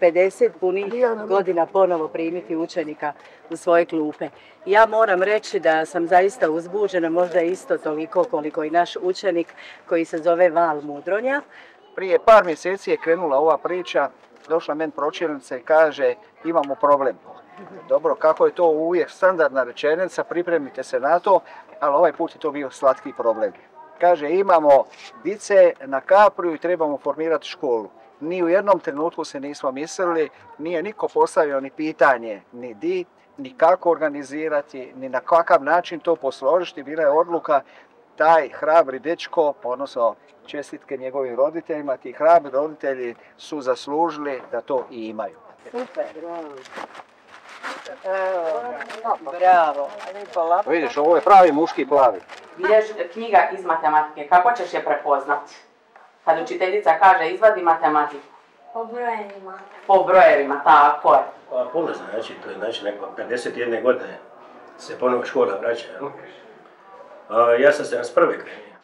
50 punih godina ponovo primiti učenika u svoje klupe. Ja moram reći da sam zaista uzbuđena, možda isto toliko koliko i naš učenik koji se zove Val Mudronja. Prije par mjeseci je krenula ova priča, došla meni pročelnica i kaže imamo problem. Dobro, kako je to uvijek standardna rečenica, pripremite se na to, ali ovaj put je to bio slatki problem. Kaže, imamo dice na Kapriju i trebamo formirati školu. Ni u jednom trenutku se nismo mislili, nije niko postavio ni pitanje, ni di, ni kako organizirati, ni na kakav način to posložiti. Bila je odluka taj hrabri dečko, odnosno čestitke njegovim roditeljima, ti hrabri roditelji su zaslužili da to i imaju. Super, Bravo. Vidiš, ovo je pravi muški plavi. Ideš knjiga iz matematike, kako ćeš je prepoznati? Kad učiteljica kaže izvadi matematiku. Po brojevima. Po brojevima, tako je. Pa puno znači, to je znači neko 51 godine se ponovo škola vraća. ja sam 71. krenuo.